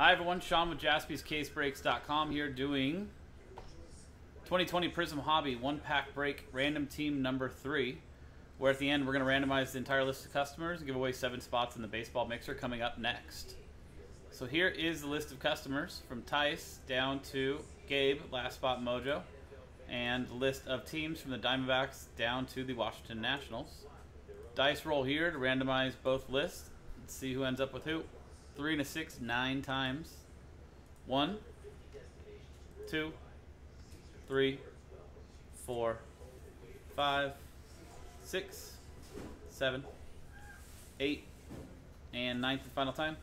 Hi everyone, Sean with jaspyscasebreaks.com here doing 2020 Prizm Hobby one pack break random team number three. Where at the end we're going to randomize the entire list of customers and give away seven spots in the baseball mixer coming up next. So here is the list of customers from Tice down to Gabe, last spot Mojo, and the list of teams from the Diamondbacks down to the Washington Nationals. Dice roll here to randomize both lists and see who ends up with who three and a six nine times. One, two, three, four, five, six, seven, eight, and ninth and final time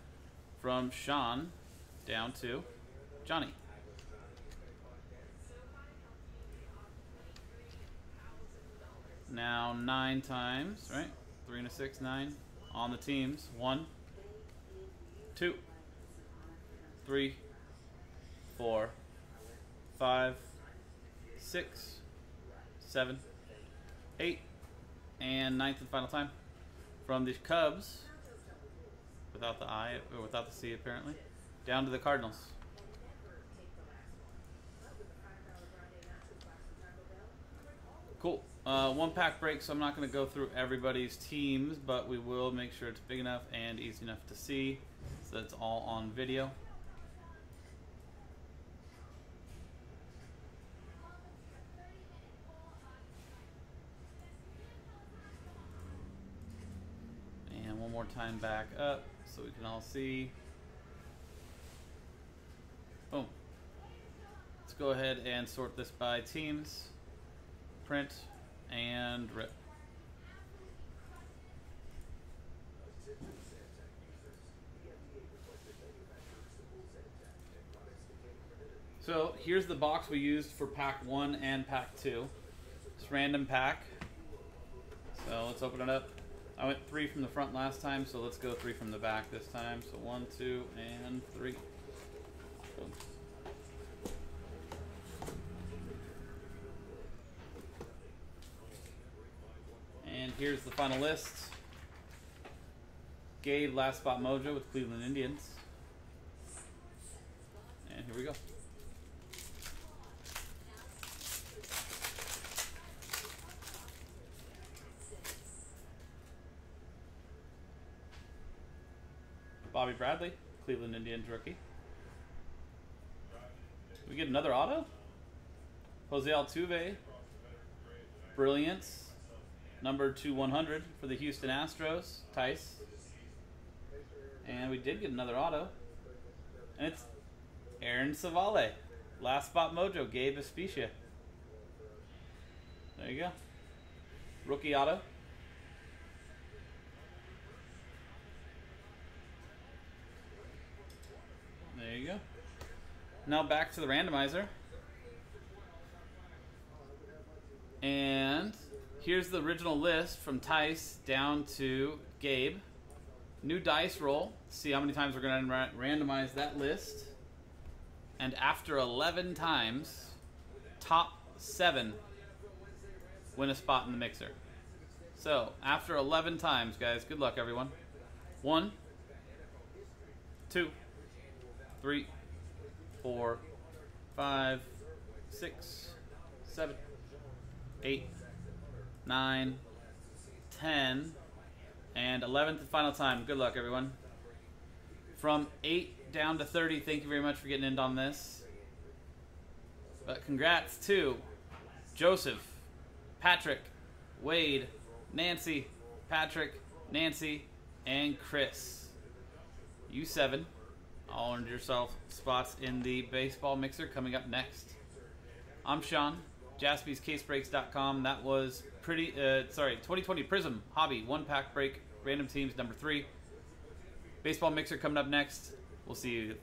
from Sean down to Johnny. Now nine times, right? Three and a six, nine on the teams. One, two, three, four, five, six, seven, eight, and ninth and final time from the Cubs, without the I or without the C apparently, down to the Cardinals. Cool. Uh, one pack break, so I'm not going to go through everybody's teams, but we will make sure it's big enough and easy enough to see. That's all on video. And one more time back up so we can all see. Boom. Let's go ahead and sort this by teams. Print and rip. So here's the box we used for pack one and pack two. It's random pack. So let's open it up. I went three from the front last time, so let's go three from the back this time. So one, two, and three. And here's the final list. Gabe, last spot mojo with Cleveland Indians. And here we go. Bobby Bradley, Cleveland Indians rookie. We get another auto? Jose Altuve, Brilliance, number to 100 for the Houston Astros, Tice. And we did get another auto. And it's Aaron Civale, Last spot mojo, Gabe Especia. There you go. Rookie auto. Go. Now back to the randomizer. And here's the original list from Tice down to Gabe. New dice roll. See how many times we're going to randomize that list. And after 11 times, top 7 win a spot in the mixer. So, after 11 times, guys, good luck, everyone. One, two three, four, five, six, seven, eight, nine, ten, and 11th and final time. Good luck, everyone. From 8 down to 30, thank you very much for getting in on this. But congrats to Joseph, Patrick, Wade, Nancy, Patrick, Nancy, and Chris. You seven all earned yourself spots in the baseball mixer coming up next. I'm Sean, jaspyscasebreaks.com. That was pretty, uh, sorry, 2020 Prizm Hobby one pack break, random teams number three. Baseball mixer coming up next. We'll see you